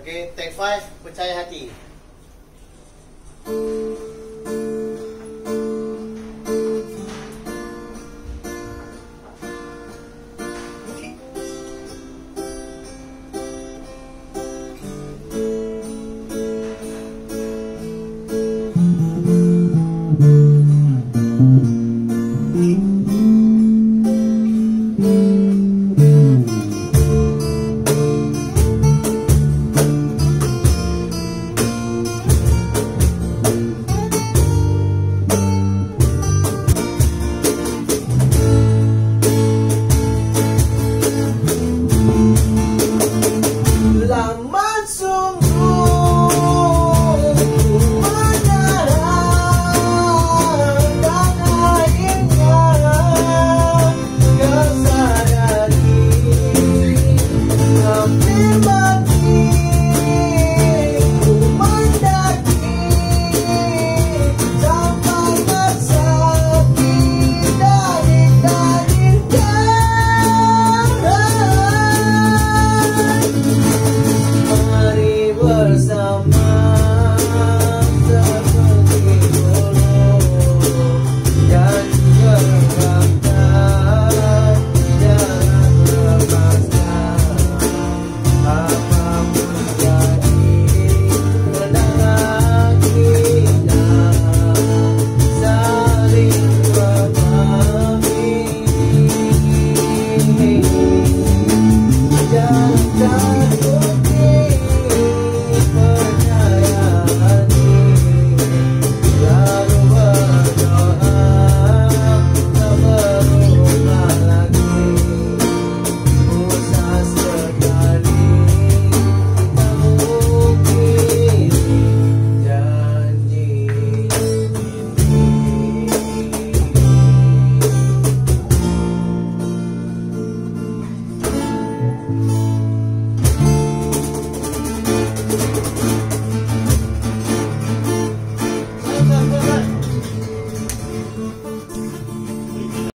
Okey, take 5 percaya hati.